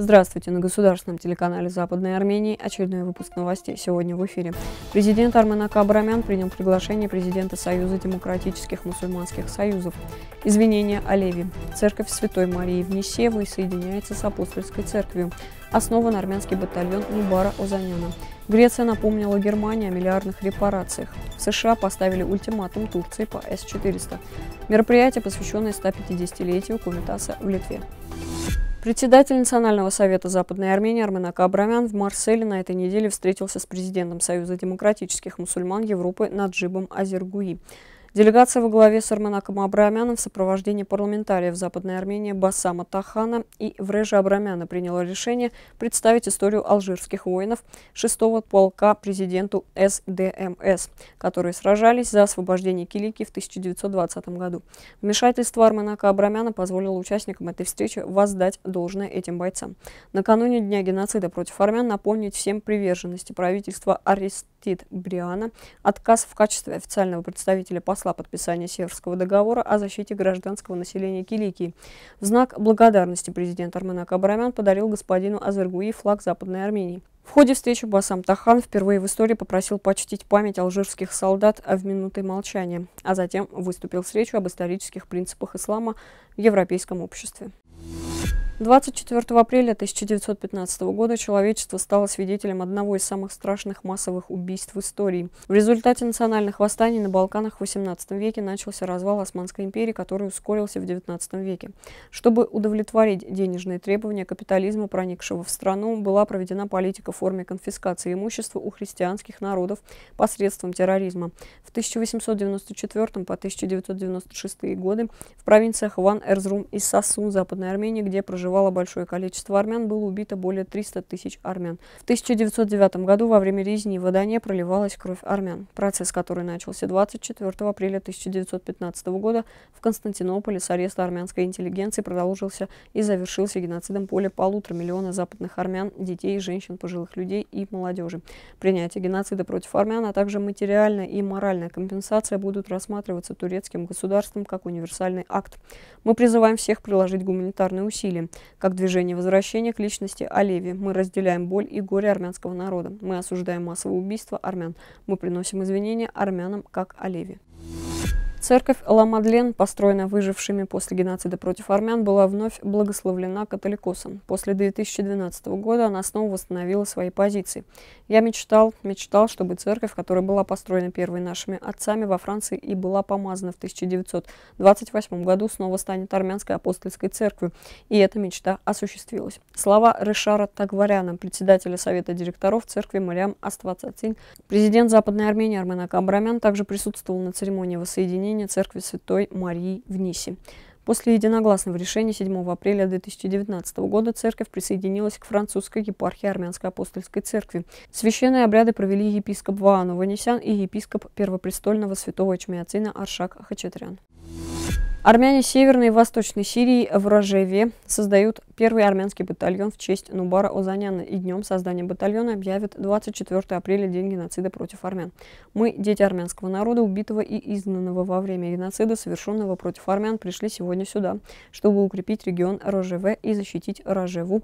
Здравствуйте! На государственном телеканале Западной Армении очередной выпуск новостей сегодня в эфире. Президент Армен Акабрамян принял приглашение президента Союза демократических мусульманских союзов. Извинения о. Церковь Святой Марии в Несевой соединяется с апостольской церковью. Основан армянский батальон Мубара Озаняна. Греция напомнила Германии о миллиардных репарациях. В США поставили ультиматум Турции по С-400. Мероприятие, посвященное 150-летию Кумитаса в Литве. Председатель Национального совета Западной Армении Арменака Абрамян в Марселе на этой неделе встретился с президентом Союза демократических мусульман Европы Наджибом Азергуи. Делегация во главе с Арманаком Абрамяном в сопровождении парламентариев Западной Армении Басама Тахана и Врежа Абрамяна приняла решение представить историю алжирских воинов 6-го полка президенту СДМС, которые сражались за освобождение Килики в 1920 году. Вмешательство Арманака Абрамяна позволило участникам этой встречи воздать должное этим бойцам. Накануне Дня геноцида против армян напомнить всем приверженности правительства Аристид Бриана, отказ в качестве официального представителя посла посла подписания Северского договора о защите гражданского населения Киликии. В знак благодарности президент Арменак Абрамян подарил господину Азергуи флаг Западной Армении. В ходе встречи Басам Тахан впервые в истории попросил почтить память алжирских солдат в минуты молчания, а затем выступил с речью об исторических принципах ислама в европейском обществе. 24 апреля 1915 года человечество стало свидетелем одного из самых страшных массовых убийств в истории. В результате национальных восстаний на Балканах в XVIII веке начался развал Османской империи, который ускорился в XIX веке. Чтобы удовлетворить денежные требования капитализма, проникшего в страну, была проведена политика в форме конфискации имущества у христианских народов посредством терроризма. В 1894 по 1996 годы в провинциях Ван Эрзрум и Сассун, Западной Армении, где проживали проживало большое количество армян, было убито более 300 тысяч армян. В 1909 году во время резни в Адане проливалась кровь армян. Процесс, который начался 24 апреля 1915 года в Константинополе с ареста армянской интеллигенции, продолжился и завершился геноцидом более полутора миллиона западных армян, детей, женщин, пожилых людей и молодежи. Принятие геноцида против армян, а также материальная и моральная компенсация будут рассматриваться турецким государством как универсальный акт. Мы призываем всех приложить гуманитарные усилия как движение возвращения к личности Олеви. Мы разделяем боль и горе армянского народа. Мы осуждаем массовое убийство армян. Мы приносим извинения армянам как Олеви. Церковь Ла-Мадлен, построенная выжившими после геноцида против армян, была вновь благословлена католикосом. После 2012 года она снова восстановила свои позиции. Я мечтал, мечтал, чтобы церковь, которая была построена первой нашими отцами во Франции и была помазана в 1928 году, снова станет армянской апостольской церковью. И эта мечта осуществилась. Слова Решара Тагваряна, председателя Совета директоров церкви Мариам Аствацацин, президент Западной Армении Армен Акабрамян также присутствовал на церемонии воссоединения объединения Церкви Святой Марии в Нисе. После единогласного решения 7 апреля 2019 года церковь присоединилась к французской епархии Армянской апостольской церкви. Священные обряды провели епископ Ваану Ванесян и епископ первопрестольного святого Чмиацина Аршак Хачатрян. Армяне Северной и Восточной Сирии в Рожеве создают первый армянский батальон в честь Нубара Озаняна и днем создания батальона объявят 24 апреля День геноцида против армян. Мы, дети армянского народа, убитого и изгнанного во время геноцида, совершенного против армян, пришли сегодня сюда, чтобы укрепить регион Рожеве и защитить Рожеву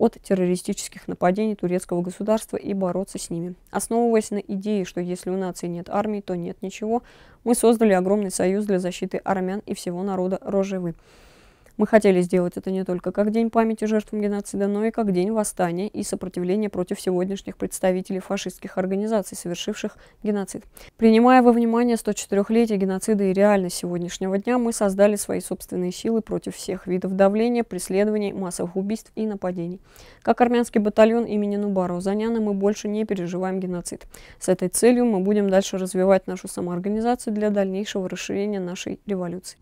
от террористических нападений турецкого государства и бороться с ними. Основываясь на идее, что если у нации нет армии, то нет ничего, мы создали огромный союз для защиты армян и всего народа Рожевы. Мы хотели сделать это не только как День памяти жертвам геноцида, но и как День восстания и сопротивления против сегодняшних представителей фашистских организаций, совершивших геноцид. Принимая во внимание 104-летие геноцида и реальность сегодняшнего дня, мы создали свои собственные силы против всех видов давления, преследований, массовых убийств и нападений. Как армянский батальон имени Нубара Узаняна мы больше не переживаем геноцид. С этой целью мы будем дальше развивать нашу самоорганизацию для дальнейшего расширения нашей революции.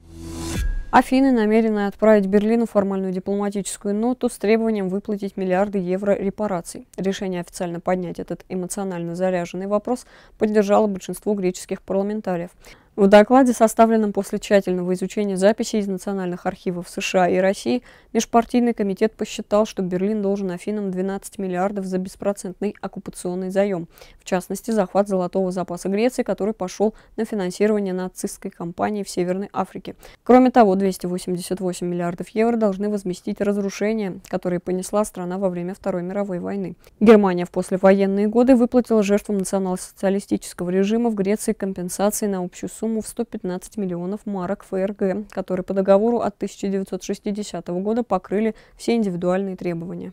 Афины намерены отправить Берлину формальную дипломатическую ноту с требованием выплатить миллиарды евро репараций. Решение официально поднять этот эмоционально заряженный вопрос поддержало большинство греческих парламентариев. В докладе, составленном после тщательного изучения записей из национальных архивов США и России, Межпартийный комитет посчитал, что Берлин должен Афинам 12 миллиардов за беспроцентный оккупационный заем. В частности, захват золотого запаса Греции, который пошел на финансирование нацистской кампании в Северной Африке. Кроме того, 288 миллиардов евро должны возместить разрушения, которые понесла страна во время Второй мировой войны. Германия в послевоенные годы выплатила жертвам национал-социалистического режима в Греции компенсации на общую сумму сумму в 115 миллионов марок ФРГ, которые по договору от 1960 года покрыли все индивидуальные требования.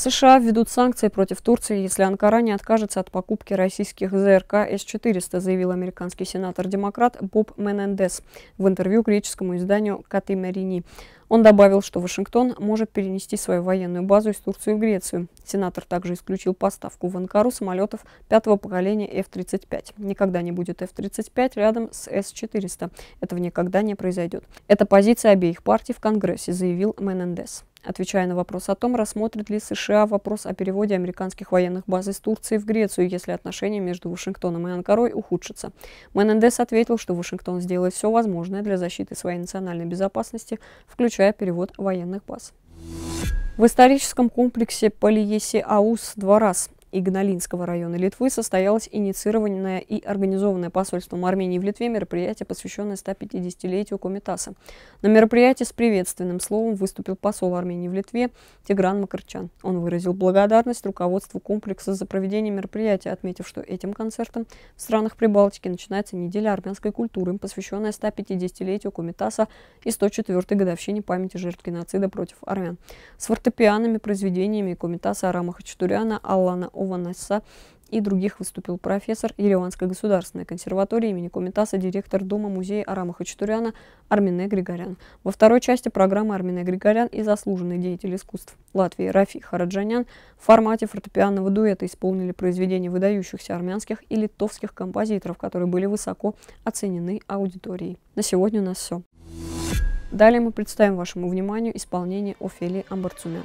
США введут санкции против Турции, если Анкара не откажется от покупки российских ЗРК С-400, заявил американский сенатор-демократ Боб Менендес в интервью греческому изданию Катимерини. Он добавил, что Вашингтон может перенести свою военную базу из Турции в Грецию. Сенатор также исключил поставку в Анкару самолетов пятого поколения F-35. Никогда не будет F-35 рядом с С-400. Этого никогда не произойдет. Это позиция обеих партий в Конгрессе, заявил Менендес. Отвечая на вопрос о том, рассмотрит ли США вопрос о переводе американских военных баз из Турции в Грецию, если отношения между Вашингтоном и Анкарой ухудшатся. Менендес ответил, что Вашингтон сделает все возможное для защиты своей национальной безопасности, включая перевод военных баз. В историческом комплексе Полиеси-Аус два раз Игналинского района Литвы состоялось инициированное и организованное посольством Армении в Литве мероприятие, посвященное 150-летию Комитаса. На мероприятии с приветственным словом выступил посол Армении в Литве Тигран Макарчан. Он выразил благодарность руководству комплекса за проведение мероприятия, отметив, что этим концертом в странах Прибалтики начинается неделя армянской культуры, посвященная 150-летию Комитаса и 104-й годовщине памяти жертв геноцида против армян. С фортепианными произведениями Комитаса Арама Хачатуряна, Аллана Ованаса и других выступил профессор Ереванской государственной консерватории имени Комитаса, директор Дома музея Арама Хачатуряна Армине Григорян. Во второй части программы Армине Григорян и заслуженный деятель искусств Латвии Рафи Хараджанян в формате фортепианного дуэта исполнили произведения выдающихся армянских и литовских композиторов, которые были высоко оценены аудиторией. На сегодня у нас все. Далее мы представим вашему вниманию исполнение Офелии Амбарцумян.